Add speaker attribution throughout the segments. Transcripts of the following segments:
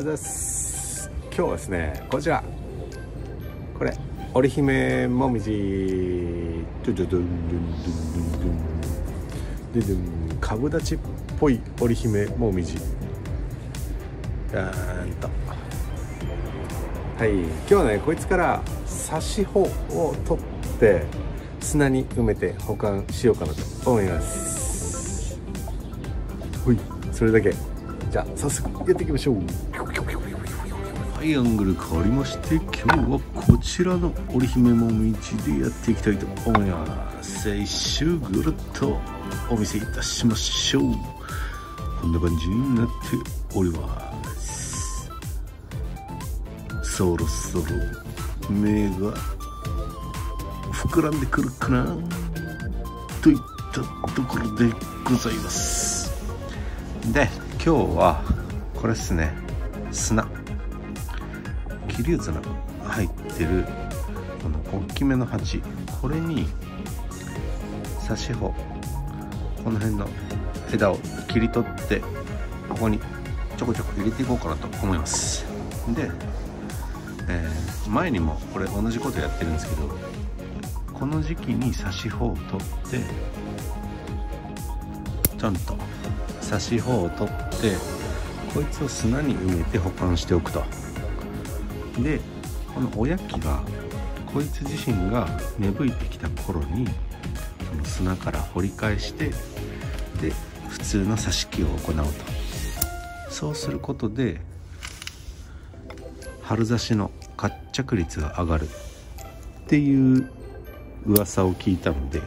Speaker 1: ございます。今日はですねこちら。これ織姫もみじ。ドゥドゥドゥンドゥンドゥンドゥンドゥンドゥン株立ちっぽい織姫もみじ。ガーンと。はい今日はねこいつから刺し穂を取って砂に埋めて保管しようかなと思います。ほいそれだけ。じゃあ早速やっていきましょう。
Speaker 2: はいアングル変わりまして今日はこちらの織姫もみじでやっていきたいと思います一周ぐるっとお見せいたしましょうこんな感じになっております。そろそろ目が膨らんでくるかなといったところでございますで今日はこれですね砂桐生砂が入ってるこの大きめの鉢。これに差し穂。この辺の枝を切り取ってここにちょこちょこ入れていこうかなと思います。で、えー前にもこれ同じことやってるんですけどこの時期に差し穂を取ってちゃんと差し穂を取ってこいつを砂に埋めて保管しておくと。でこのおやきがこいつ自身が芽吹いてきた頃にその砂から掘り返してで普通の挿し木を行うと。そうすることで春差しの活着率が上がるっていう噂を聞いたので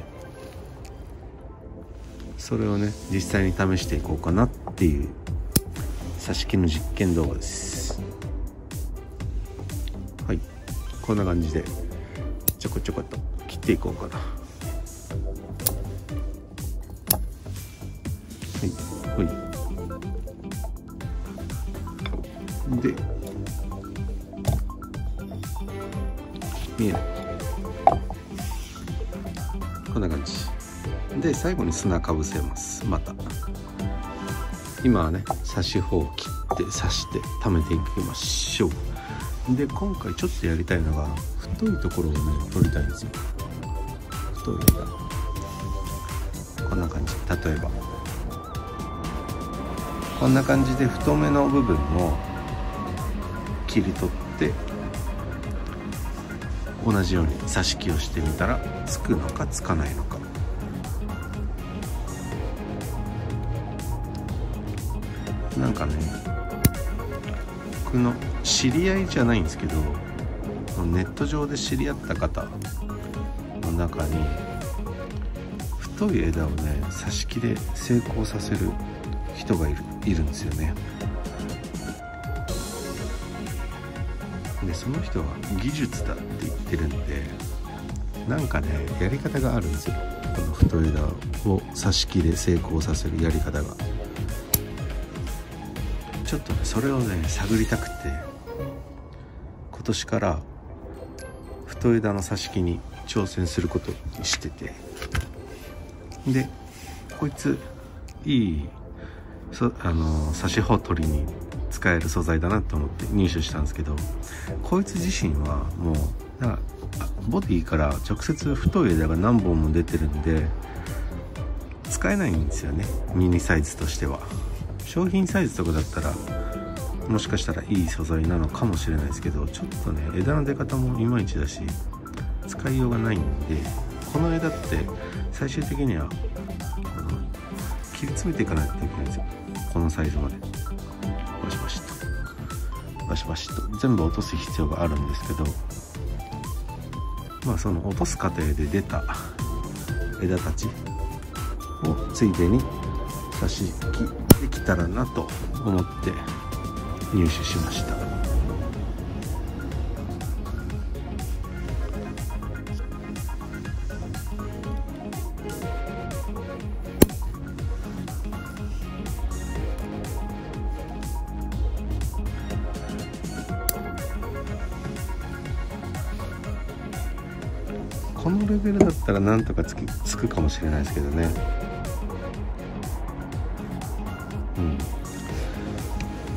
Speaker 2: それをね実際に試していこうかなっていう挿し木の実験動画です。こんな感じでちょこちょこっと切っていこうかな。はい。はい。で見えない。こんな感じ。で最後に砂かぶせます。また。今はね刺し穂を切って刺して溜めていきましょう。で今回ちょっとやりたいのが太いところをね取りたいんですよ。太い枝。こんな感じ。例えば。こんな感じで太めの部分を切り取って同じように刺し木をしてみたらつくのかつかないのか。なんかね僕の知り合いじゃないんですけどネット上で知り合った方の中に太い枝をね挿し木で成功させる人がいるいるんですよね。でその人は技術だって言ってるんでなんかねやり方があるんですよ。この太い枝を挿し木で成功させるやり方が。ちょっとねそれをね探りたくて。今年から太枝の挿し木に挑戦することにしてて。でこいついいそあの刺し穂取りに使える素材だなと思って入手したんですけどこいつ自身はもうだかボディから直接太い枝が何本も出てるんで使えないんですよね。ミニサイズとしては。商品サイズとかだったらもしかしたらいい素材なのかもしれないですけどちょっとね枝の出方もいまいちだし使いようがないんでこの枝って最終的にはこの切り詰めていかないといけないんですよ。このサイズまで。バシバシと。バシバシと。全部落とす必要があるんですけどまあその落とす過程で出た枝たちをついでに差し木できたらなと思って入手しました。このレベルだったらなんとかつきつくかもしれないですけどね。うん。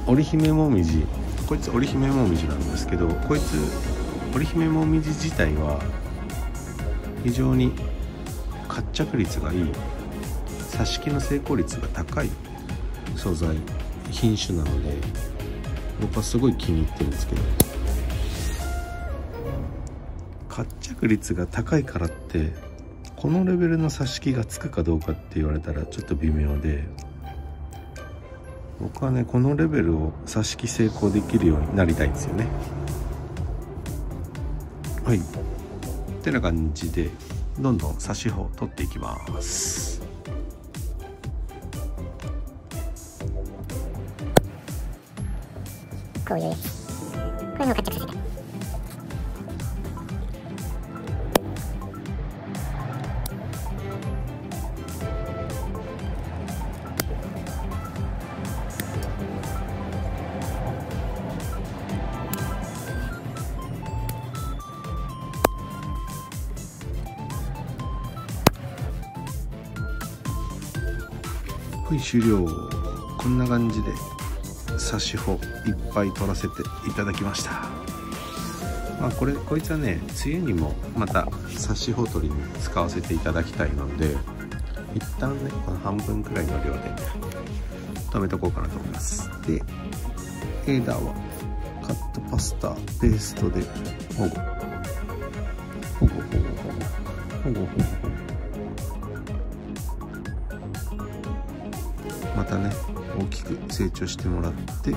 Speaker 2: 織姫もみじ。こいつ織姫もみじなんですけどこいつ織姫もみじ自体は非常に活着率がいい。挿し木の成功率が高い素材品種なので僕はすごい気に入ってるんですけど。活着率が高いからってこのレベルの挿し木がつくかどうかって言われたらちょっと微妙で僕はねこのレベルを挿し木成功できるようになりたいんですよね。はい。ってな感じでどんどん挿し穂を取っていきます。
Speaker 3: こういうこれも活着させた
Speaker 2: はい終了こんな感じで刺し穂いっぱい取らせていただきました。まあこれこいつはね梅雨にもまた刺し穂取りに使わせていただきたいので一旦ねこの半分くらいの量で止めとこうかなと思います。で枝はカットパスタペーストで保護保護保護保護保護保護たね大きく成長してもらって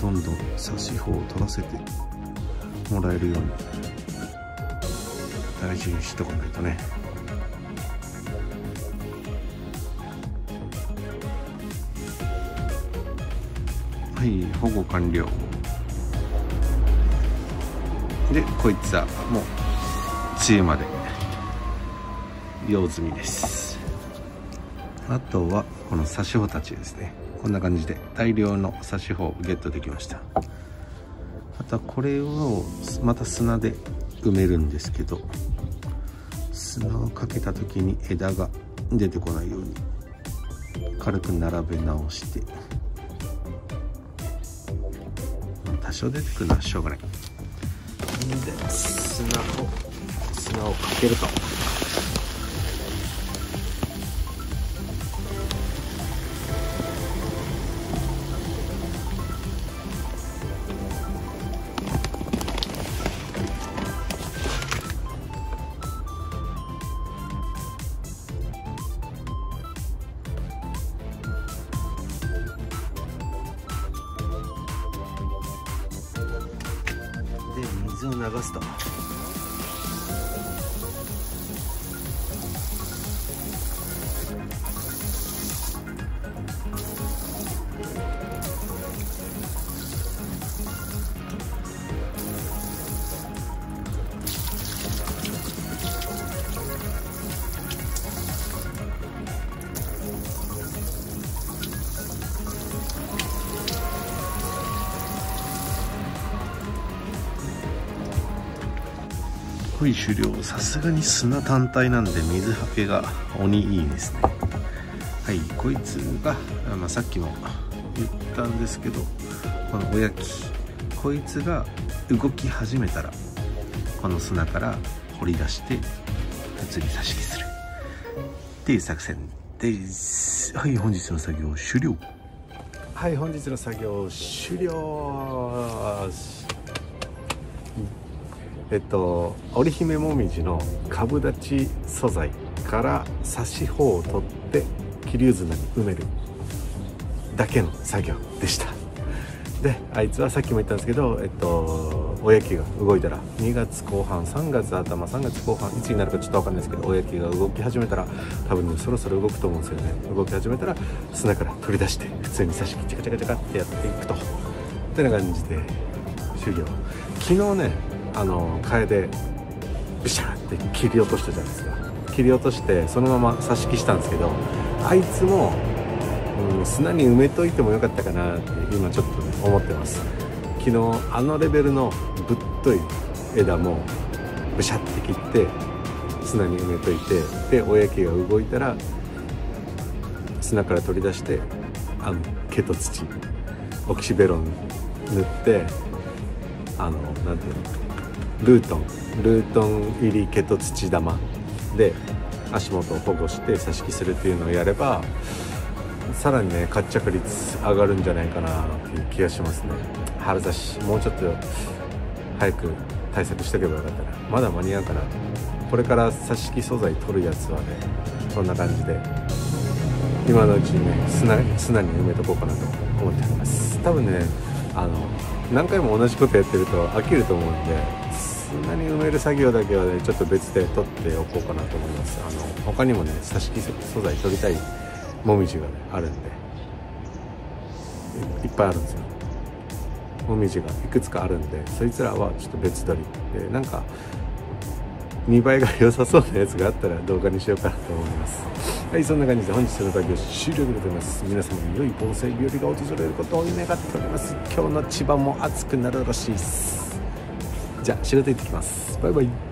Speaker 2: どんどん刺し穂を取らせてもらえるように大事にしとかないとね。はい保護完了。でこいつはもう梅雨まで用済みです。あとはこの刺し穂たちですね。こんな感じで大量の刺し穂をゲットできました。あとはこれをまた砂で埋めるんですけど砂をかけた時に枝が出てこないように軽く並べ直して多少出てくるのはしょうがない。で砂を砂をかけると。水を流すと。はい終了さすがに砂単体なんで水はけが鬼いいですね。はいこいつが、まあ、さっきも言ったんですけどこのおやき。こいつが動き始めたらこの砂から掘り出して普通に刺し木する。っていう作戦です。はい本日の作業終了。
Speaker 1: はい本日の作業終了。えっと織姫もみじの株立ち素材から刺し穂を取って桐生綱に埋めるだけの作業でした。であいつはさっきも言ったんですけどえっとおやきが動いたら2月後半3月頭3月後半いつになるかちょっと分かんないですけどおやきが動き始めたら多分ねそろそろ動くと思うんですよね。動き始めたら砂から取り出して普通に刺し木チャカチャカチャカってやっていくとってな感じで終了昨日ねあの楓ビシャーって切り落としたじゃないですか。切り落としてそのまま刺し木したんですけどあいつも、うん、砂に埋めといてもよかったかなって今ちょっと、ね、思ってます。昨日あのレベルのぶっとい枝もブシャって切って砂に埋めといてで親木が動いたら砂から取り出してあの毛と土オキシベロン
Speaker 2: 塗ってあのなんていうのルートン。ルートン入り毛と土玉。で足元を保護して挿し木するっていうのをやればさらにね活着率上がるんじゃないかなっていう気がしますね。春差しもうちょっと早く対策しとけばよかったな。まだ間に合うかな。これから挿し木素材取るやつはねこんな感じで今のうちにね砂砂に埋めとこうかなと思っております。多分ねあの何回も同じことやってると飽きると思うんで砂に埋める作業だけはねちょっと別で取っておこうかなと思います。あの他にもね挿し木素材取りたいもみじがねあるんで。いっぱいあるんですよ。もみじがいくつかあるんでそいつらはちょっと別撮り。でなんか見栄えが良さそうなやつがあったら動画にしようかなと思います。はいそんな感じで本日の旅は終了でございます。皆様に良い防災日和が訪れることを願っております。今日の千葉も暑くなるらしいです。じゃあ仕事行ってきます。バイバイ。